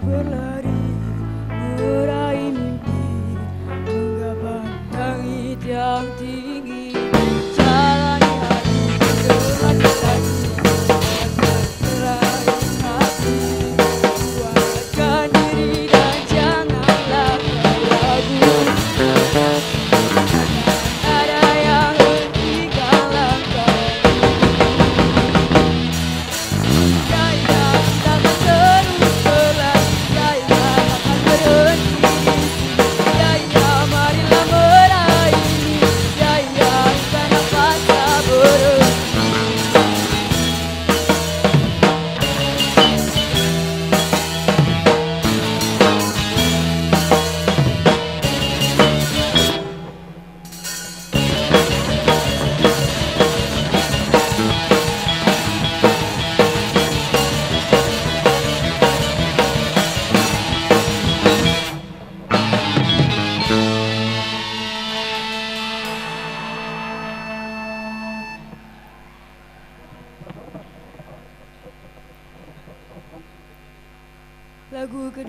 people are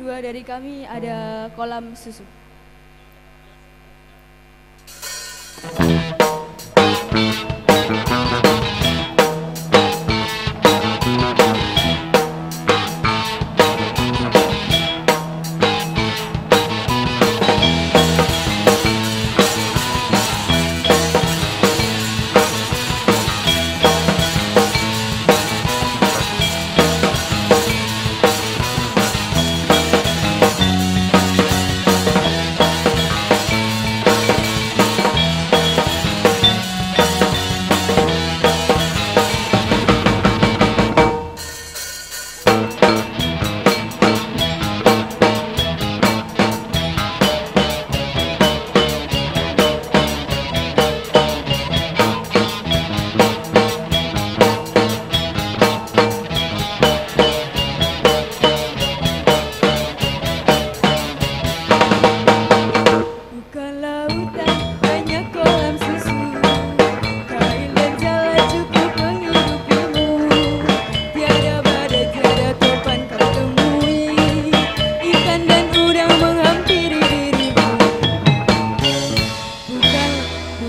kedua dari kami ada Kolam Susu.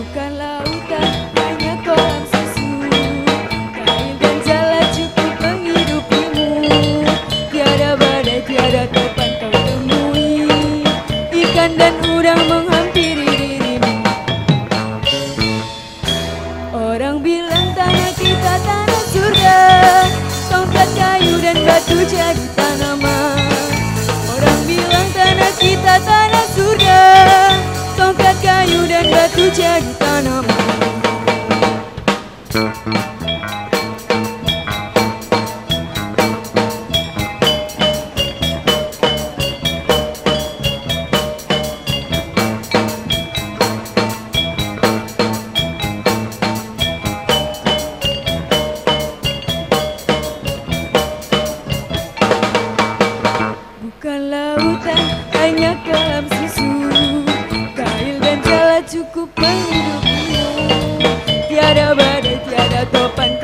Bukan lautan hanya kolam susu Kail dan jala cukup menghidupimu. Tiada badai, tiada topan kau temui. Ikan dan udang menghampiri dirimu. Orang bilang tanah kita tanah surga. Tongkat kayu dan batu jadi dan batu badai, tiada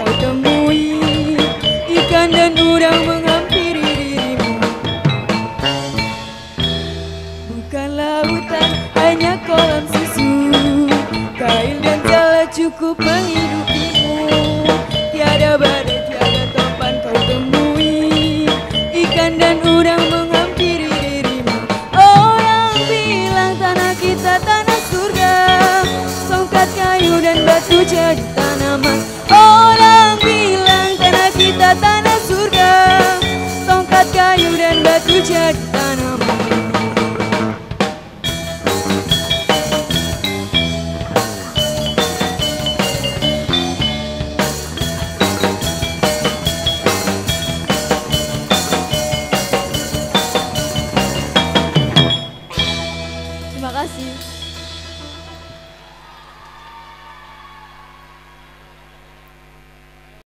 tanah